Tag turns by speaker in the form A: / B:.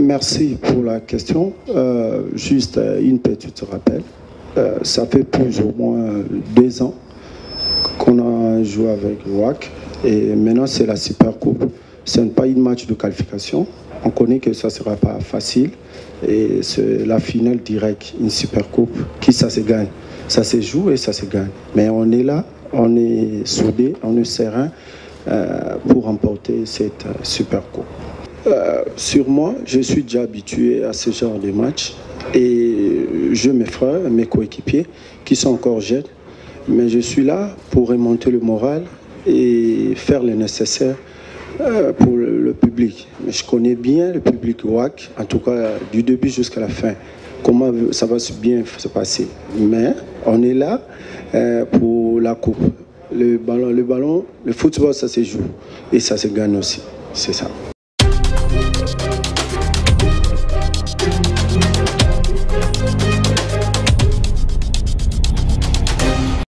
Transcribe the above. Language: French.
A: merci pour la question. Euh, juste euh, une petite rappel. Euh, ça fait plus ou moins deux ans qu'on a joué avec WAC et maintenant c'est la Super Coupe. Ce n'est pas une match de qualification. On connaît que ça ne sera pas facile et c'est la finale directe, une Super Coupe, qui ça se gagne? Ça se joue et ça se gagne. Mais on est là, on est soudés, on est serein pour remporter cette Super Coupe. Euh, sur moi, je suis déjà habitué à ce genre de match et je mes frères, mes coéquipiers qui sont encore jeunes, mais je suis là pour remonter le moral et faire le nécessaire euh, pour le, public. Je connais bien le public WAC, en tout cas du début jusqu'à la fin, comment ça va bien se passer. Mais on est là euh, pour la coupe. Le ballon, le ballon, le football, ça se joue et ça se gagne aussi. C'est ça.